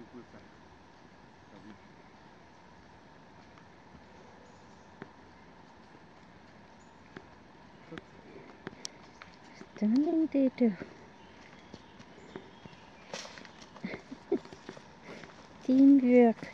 Google Plan. Standing theater. Teamwork.